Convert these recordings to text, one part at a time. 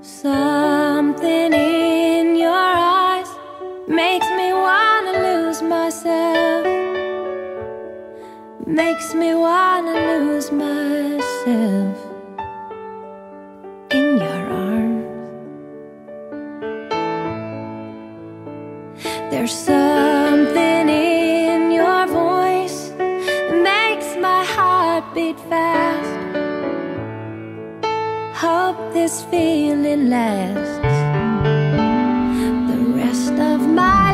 Something in your eyes makes me wanna lose myself. Makes me wanna lose myself in your arms. There's something. hope this feeling lasts. The rest of my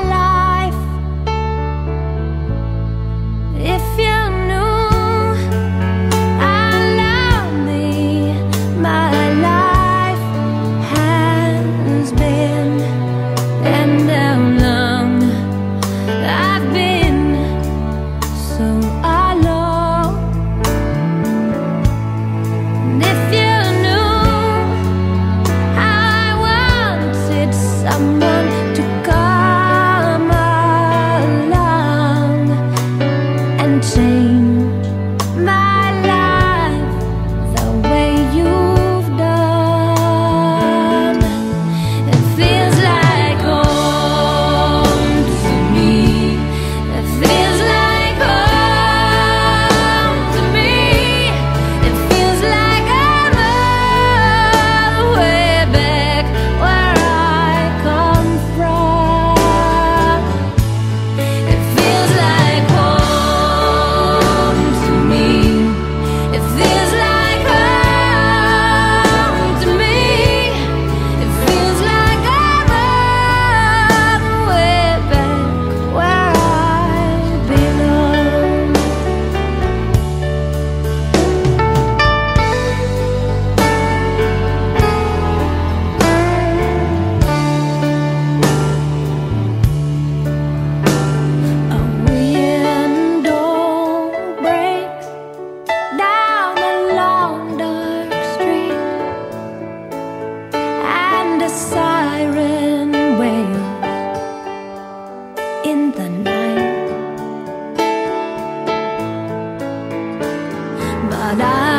But I